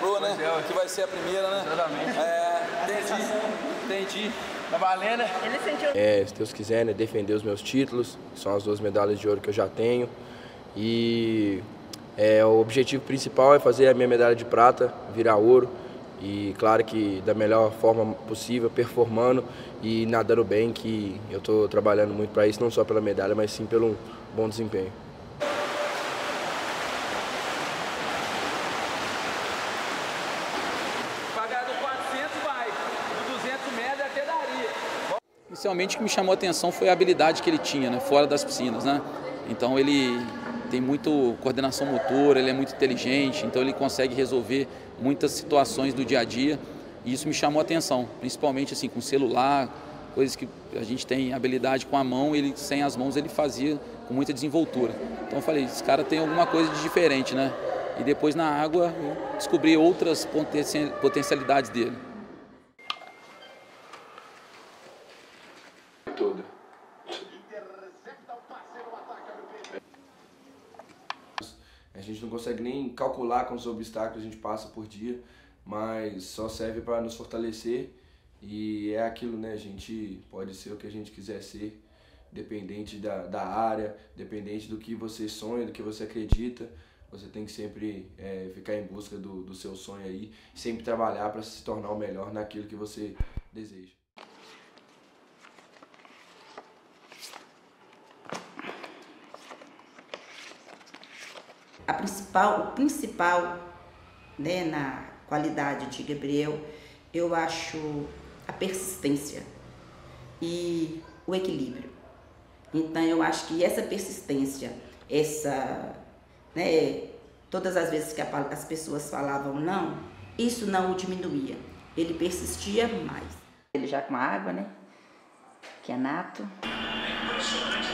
Pro, né? é, que vai ser a primeira, né? Exatamente. É, entendi, entendi. Tá valendo, né? Ele sentiu É, se Deus quiser, né, defender os meus títulos, que são as duas medalhas de ouro que eu já tenho. E é, o objetivo principal é fazer a minha medalha de prata virar ouro. E claro que da melhor forma possível, performando e nadando bem, que eu estou trabalhando muito para isso, não só pela medalha, mas sim pelo bom desempenho. Inicialmente o que me chamou a atenção foi a habilidade que ele tinha, né, fora das piscinas, né? Então ele tem muito coordenação motora, ele é muito inteligente, então ele consegue resolver muitas situações do dia a dia e isso me chamou a atenção, principalmente assim com celular, coisas que a gente tem habilidade com a mão, ele sem as mãos ele fazia com muita desenvoltura. Então eu falei, esse cara tem alguma coisa de diferente, né? E depois na água eu descobri outras potencia- potencialidades dele. A gente não consegue nem calcular quantos obstáculos a gente passa por dia, mas só serve para nos fortalecer e é aquilo, né? A gente pode ser o que a gente quiser ser, dependente da, da área, dependente do que você sonha, do que você acredita. Você tem que sempre é, ficar em busca do, do seu sonho aí, sempre trabalhar para se tornar o melhor naquilo que você deseja. A principal, o principal né, na qualidade de Gabriel, eu acho a persistência e o equilíbrio. Então eu acho que essa persistência, essa, né, todas as vezes que as pessoas falavam não, isso não o diminuía. Ele persistia mais. Ele já com a água, né? Que é nato. Impressionante